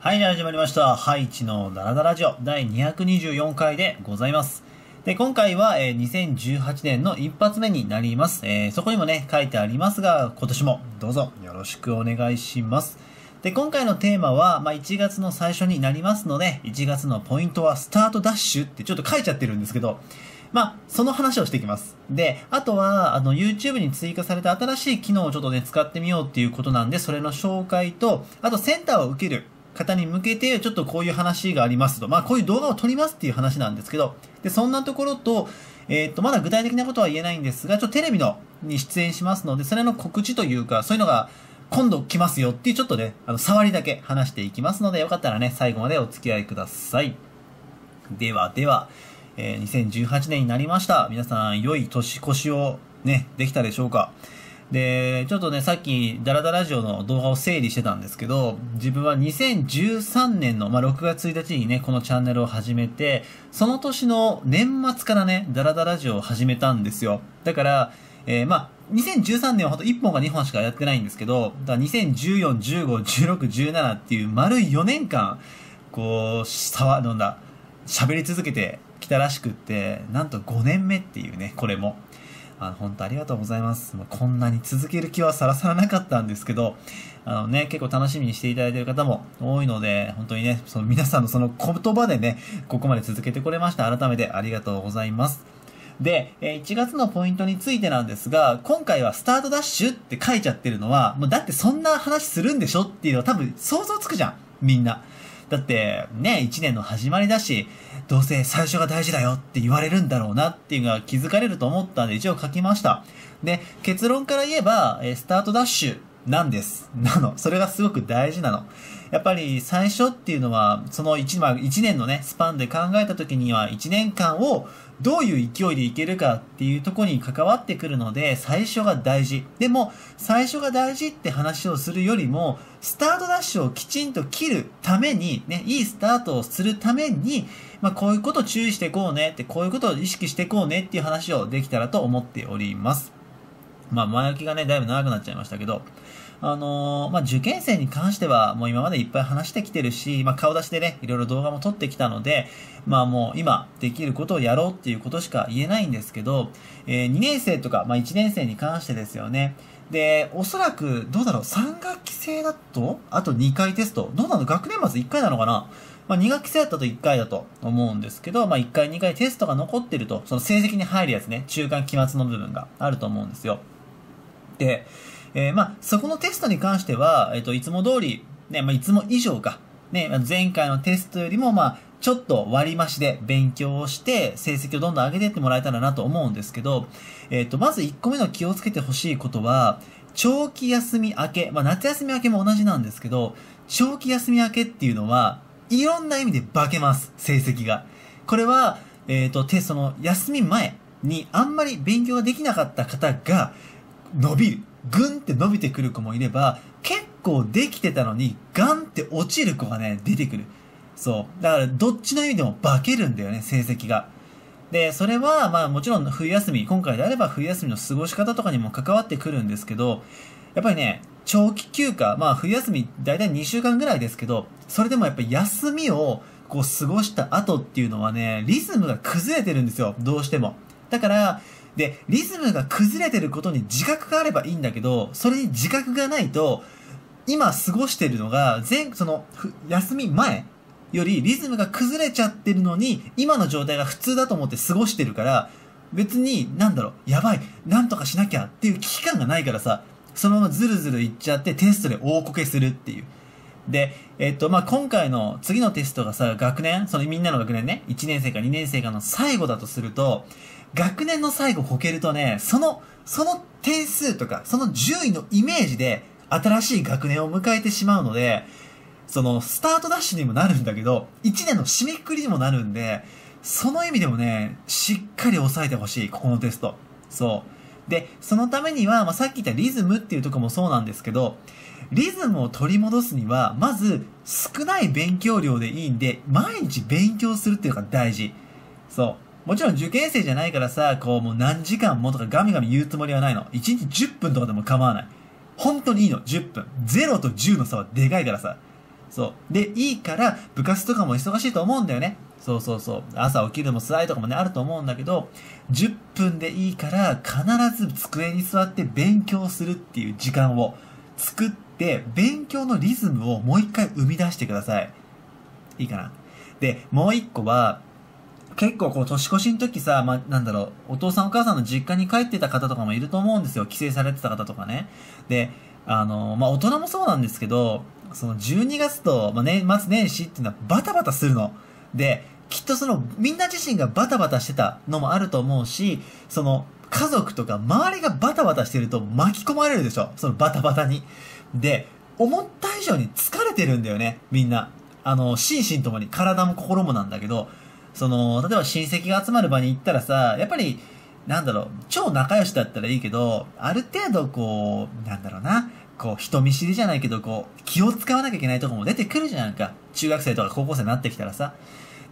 はい、始まりました。ハイチのダラダラジオ第224回でございます。で、今回は、えー2018年の一発目になります。えーそこにもね、書いてありますが、今年もどうぞよろしくお願いします。で、今回のテーマは、まあ、1月の最初になりますので、1月のポイントはスタートダッシュってちょっと書いちゃってるんですけど、まあ、その話をしていきます。で、あとは、あの、YouTube に追加された新しい機能をちょっとね、使ってみようっていうことなんで、それの紹介と、あとセンターを受ける方に向けて、ちょっとこういう話がありますと。まあ、こういう動画を撮りますっていう話なんですけど、で、そんなところと、えーっと、まだ具体的なことは言えないんですが、ちょっとテレビの、に出演しますので、それの告知というか、そういうのが、今度来ますよっていうちょっとね、あの、触りだけ話していきますので、よかったらね、最後までお付き合いください。ではでは、えー2018年になりました。皆さん、良い年越しをね、できたでしょうかで、ちょっとね、さっき、ダラダラジオの動画を整理してたんですけど、自分は2013年の、まあ、6月1日にね、このチャンネルを始めて、その年の年末からね、ダラダラジオを始めたんですよ。だから、えーまあ、2013年はほんと1本か2本しかやってないんですけど、だから2014、15、16、17っていう丸4年間、こう、さわ、なんだ、喋り続けてきたらしくって、なんと5年目っていうね、これも。あの、本当ありがとうございます。まあこんなに続ける気はさらさらなかったんですけど、あのね、結構楽しみにしていただいている方も多いので、本当にね、その皆さんのその言葉でね、ここまで続けてこれました。改めてありがとうございます。で、1月のポイントについてなんですが、今回はスタートダッシュって書いちゃってるのは、もうだってそんな話するんでしょっていうのは多分想像つくじゃん。みんな。だって、ね、1年の始まりだし、どうせ最初が大事だよって言われるんだろうなっていうのが気づかれると思ったんで一応書きました。で、結論から言えば、えスタートダッシュなんです。なの。それがすごく大事なの。やっぱり最初っていうのは、その1、まあ、1年のね、スパンで考えた時には1年間をどういう勢いでいけるかっていうとこに関わってくるので、最初が大事。でも、最初が大事って話をするよりも、スタートダッシュをきちんと切るために、ね、いいスタートをするために、まあ、こういうこと注意していこうねって、こういうことを意識していこうねっていう話をできたらと思っております。まあ、前置きがね、だいぶ長くなっちゃいましたけど、あのーまあ、受験生に関しては、もう今までいっぱい話してきてるし、まあ、顔出しでね、いろいろ動画も撮ってきたので、まあ、もう今、できることをやろうっていうことしか言えないんですけど、えー2年生とか、まあ、1年生に関してですよね。で、おそらく、どうだろう、3学期制だと、あと2回テスト。どうなの学年末1回なのかなまあ、2学期制だったと1回だと思うんですけど、まあ、1回、2回テストが残ってると、その成績に入るやつね、中間期末の部分があると思うんですよ。で、えーまあ、そこのテストに関しては、えっ、と、いつも通り、ね、まあ、いつも以上か、ね、前回のテストよりも、まあ、ちょっと割り増しで勉強をして、成績をどんどん上げていってもらえたらなと思うんですけど、えっ、と、まず1個目の気をつけてほしいことは、長期休み明け、まあ、夏休み明けも同じなんですけど、長期休み明けっていうのは、いろんな意味で化けます、成績が。これは、えっ、と、テストの休み前にあんまり勉強ができなかった方が、伸びる。ぐんって伸びてくる子もいれば、結構できてたのに、ガンって落ちる子がね、出てくる。そう。だから、どっちの意味でも化けるんだよね、成績が。で、それは、まあもちろん冬休み、今回であれば冬休みの過ごし方とかにも関わってくるんですけど、やっぱりね、長期休暇、まあ冬休み大体2週間ぐらいですけど、それでもやっぱ休みをこう過ごした後っていうのはね、リズムが崩れてるんですよ、どうしても。だから、で、リズムが崩れてることに自覚があればいいんだけど、それに自覚がないと、今過ごしてるのが、前、その、休み前よりリズムが崩れちゃってるのに、今の状態が普通だと思って過ごしてるから、別に、なんだろう、やばい、なんとかしなきゃっていう危機感がないからさ、そのままズルズルいっちゃってテストで大こけするっていう。で、えっと、まあ、今回の次のテストがさ、学年、そのみんなの学年ね、1年生か2年生かの最後だとすると、学年の最後こけるとね、その、その点数とか、その順位のイメージで、新しい学年を迎えてしまうので、その、スタートダッシュにもなるんだけど、1年の締めくくりにもなるんで、その意味でもね、しっかり抑えてほしい、ここのテスト。そう。で、そのためには、まあ、さっき言ったリズムっていうとこもそうなんですけど、リズムを取り戻すには、まず少ない勉強量でいいんで、毎日勉強するっていうのが大事。そう。もちろん受験生じゃないからさ、こうもう何時間もとかガミガミ言うつもりはないの。1日10分とかでも構わない。本当にいいの、10分。0と10の差はでかいからさ。そう。で、いいから、部活とかも忙しいと思うんだよね。そうそうそう。朝起きるのも辛いとかもね、あると思うんだけど、10分でいいから、必ず机に座って勉強するっていう時間を作って、勉強のリズムをもう一回生み出してください。いいかな。で、もう一個は、結構こう年越しの時さ、まあ、なんだろう、お父さんお母さんの実家に帰ってた方とかもいると思うんですよ。帰省されてた方とかね。で、あの、まあ、大人もそうなんですけど、その12月と、まあ、年末年始っていうのはバタバタするの。で、きっとその、みんな自身がバタバタしてたのもあると思うし、その、家族とか周りがバタバタしてると巻き込まれるでしょそのバタバタに。で、思った以上に疲れてるんだよね、みんな。あの、心身ともに、体も心もなんだけど、その、例えば親戚が集まる場に行ったらさ、やっぱり、なんだろう、超仲良しだったらいいけど、ある程度こう、なんだろうな、こう、人見知りじゃないけど、こう、気を使わなきゃいけないとこも出てくるじゃんか。中学生とか高校生になってきたらさ。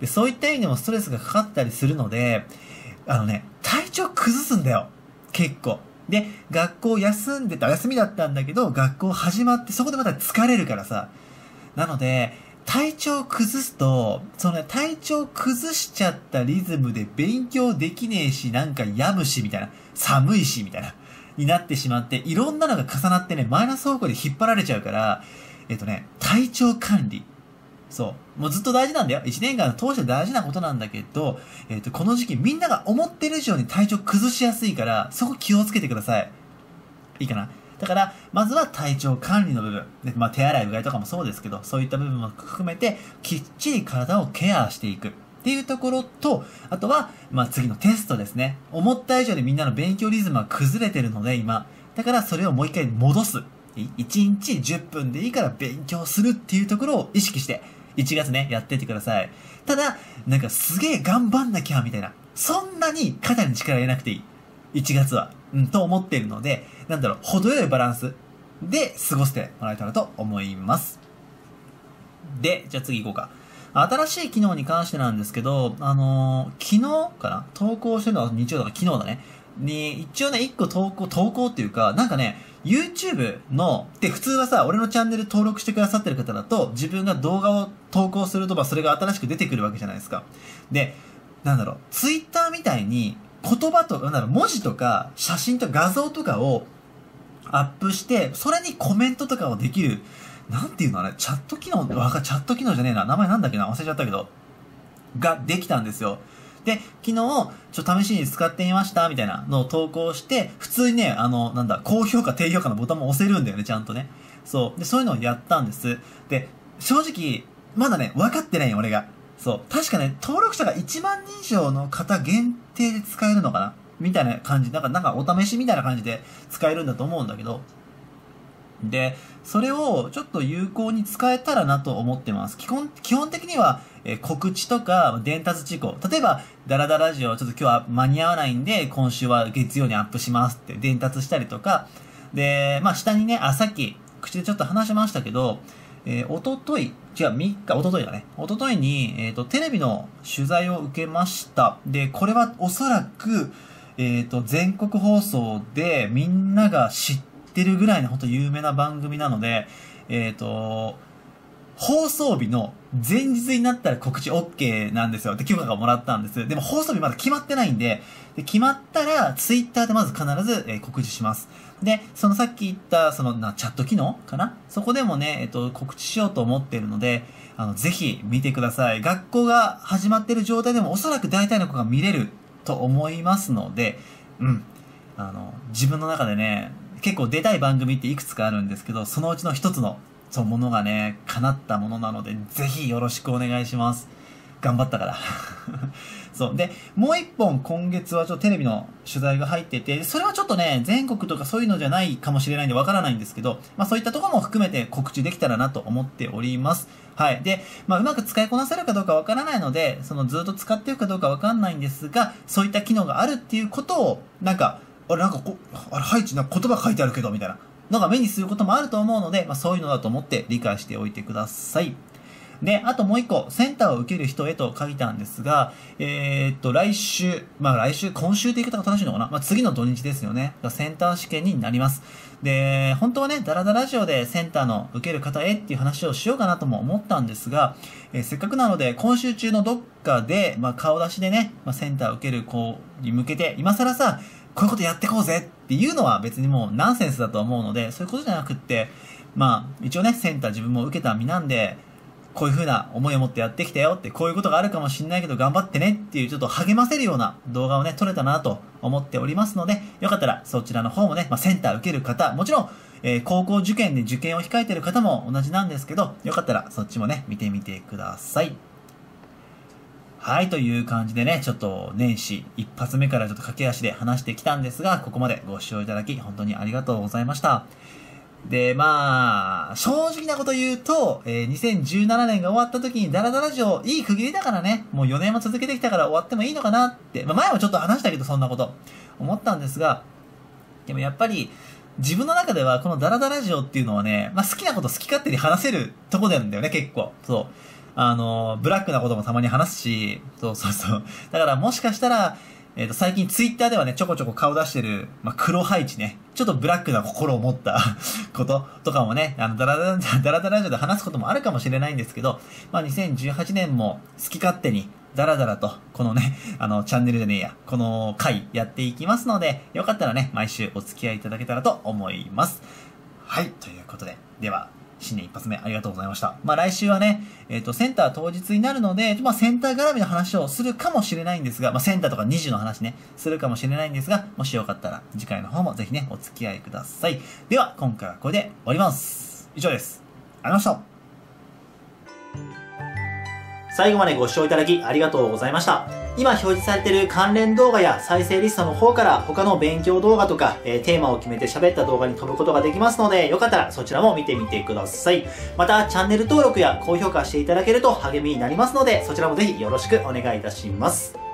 で、そういった意味でもストレスがかかったりするので、あのね、体調崩すんだよ。結構。で、学校休んでた、休みだったんだけど、学校始まって、そこでまた疲れるからさ。なので、体調崩すと、そのね、体調崩しちゃったリズムで勉強できねえし、なんか病むし、みたいな。寒いし、みたいな。になってしまって、いろんなのが重なってね、マイナス方向で引っ張られちゃうから、えっとね、体調管理。そう。もうずっと大事なんだよ。1年間通して大事なことなんだけど、えっ、と、この時期みんなが思ってる以上に体調崩しやすいから、そこ気をつけてください。いいかな？だから、まずは体調管理の部分。でまあ、手洗いうがいとかもそうですけど、そういった部分も含めて、きっちり体をケアしていく。っていうところと、あとは、まあ、次のテストですね。思った以上にみんなの勉強リズムは崩れてるので、今。だから、それをもう一回戻す。1日10分でいいから勉強するっていうところを意識して、1月ね、やってってください。ただ、なんかすげえ頑張んなきゃ、みたいな。そんなに肩に力入れなくていい。1月は。うん、と思っているので、なんだろう、程よいバランスで過ごしてもらえたらと思います。で、じゃあ次行こうか。新しい機能に関してなんですけど、あのー昨日かな？投稿してるのは日曜だから昨日だね。に、一応ね、一個投稿、投稿っていうか、なんかね、YouTube の、で、普通はさ、俺のチャンネル登録してくださってる方だと、自分が動画を投稿すると、まあ、それが新しく出てくるわけじゃないですか。で、なんだろう、Twitter みたいに、言葉とか、なんだろう、文字とか、写真とか画像とかをアップして、それにコメントとかをできる、なんていうのあれ、チャット機能、わか、チャット機能じゃねえな、名前なんだっけな、忘れちゃったけど、ができたんですよ。で、昨日、ちょっと試しに使ってみました、みたいなのを投稿して、普通にね、あの、なんだ、高評価、低評価のボタンも押せるんだよね、ちゃんとね。そう。で、そういうのをやったんです。で、正直、まだね、分かってないよ、俺が。そう。確かね、登録者が1万人以上の方限定で使えるのかな？みたいな感じ。なんか、なんかお試しみたいな感じで使えるんだと思うんだけど、で、それをちょっと有効に使えたらなと思ってます。基本、基本的には、え告知とか伝達事項。例えば、ダラダラジオ、ちょっと今日は間に合わないんで、今週は月曜にアップしますって伝達したりとか、で、まあ下にね、あ、さっき、口でちょっと話しましたけど、えー、おととい、違う、3日、おとといだね。おとといに、えっ、と、テレビの取材を受けました。で、これはおそらく、えっ、と、全国放送でみんなが知ってるぐらいの本当有名な番組なので、えっ、と、放送日の前日になったら告知 OK なんですよ。で、許可がもらったんです。でも放送日まだ決まってないんで、で決まったら、ツイッターでまず必ず、え告知します。で、そのさっき言った、そのな、チャット機能かな？そこでもね、えっと、告知しようと思ってるので、あの、ぜひ見てください。学校が始まってる状態でもおそらく大体の子が見れると思いますので、うん。あの、自分の中でね、結構出たい番組っていくつかあるんですけど、そのうちの一つの、そう、ものがね、叶ったものなので、ぜひよろしくお願いします。頑張ったから。そう。で、もう一本今月はちょっとテレビの取材が入ってて、それはちょっとね、全国とかそういうのじゃないかもしれないんでわからないんですけど、まあそういったところも含めて告知できたらなと思っております。はい。で、まあうまく使いこなせるかどうかわからないので、そのずっと使っていくかどうかわかんないんですが、そういった機能があるっていうことを、なんか、あれなんかこ、あれ、配置な言葉書いてあるけど、みたいなのが目にすることもあると思うので、まあそういうのだと思って理解しておいてください。で、あともう一個、センターを受ける人へと書いたんですが、えー、っと、来週、まあ来週、今週って言い方が正しいのかな？まあ次の土日ですよね。センター試験になります。で、本当はね、ダラダラジオでセンターの受ける方へっていう話をしようかなとも思ったんですが、えー、せっかくなので、今週中のどっかで、まあ顔出しでね、まあ、センターを受ける子に向けて、今更さ、こういうことやってこうぜっていうのは別にもうナンセンスだと思うので、そういうことじゃなくって、まあ、一応ね、センター自分も受けた身なんで、こういう風な思いを持ってやってきたよって、こういうことがあるかもしんないけど頑張ってねっていうちょっと励ませるような動画をね、撮れたなと思っておりますので、よかったらそちらの方もね、まあ、センター受ける方、もちろん、えー、高校受験で受験を控えてる方も同じなんですけど、よかったらそっちもね、見てみてください。はい、という感じでね、ちょっと年始一発目からちょっと駆け足で話してきたんですが、ここまでご視聴いただき本当にありがとうございました。で、まあ、正直なこと言うと、えー、2017年が終わった時にダラダラ城いい区切りだからね、もう4年も続けてきたから終わってもいいのかなって、まあ前もちょっと話したけどそんなこと思ったんですが、でもやっぱり自分の中ではこのダラダラ城っていうのはね、まあ好きなこと好き勝手に話せるとこなんだよね、結構。そう。あの、ブラックなこともたまに話すし、そうそうそう。だからもしかしたら、えっ、ー、と、最近ツイッターではね、ちょこちょこ顔出してる、まあ、黒配置ね。ちょっとブラックな心を持った こととかもね、あの、ダラダラ、ダラダラジオで話すこともあるかもしれないんですけど、まあ、2018年も好き勝手に、ダラダラと、このね、あの、チャンネルでねえや、この回やっていきますので、よかったらね、毎週お付き合いいただけたらと思います。はい、ということで、では、新年一発目ありがとうございました。まあ来週はね、えっ、ー、と、センター当日になるので、まあセンター絡みの話をするかもしれないんですが、まあセンターとか20の話ね、するかもしれないんですが、もしよかったら次回の方もぜひね、お付き合いください。では、今回はこれで終わります。以上です。ありがとうございました。最後までご視聴いただきありがとうございました。今表示されている関連動画や再生リストの方から他の勉強動画とか、えー、テーマを決めて喋った動画に飛ぶことができますので、よかったらそちらも見てみてください。また、チャンネル登録や高評価していただけると励みになりますので、そちらもぜひよろしくお願いいたします。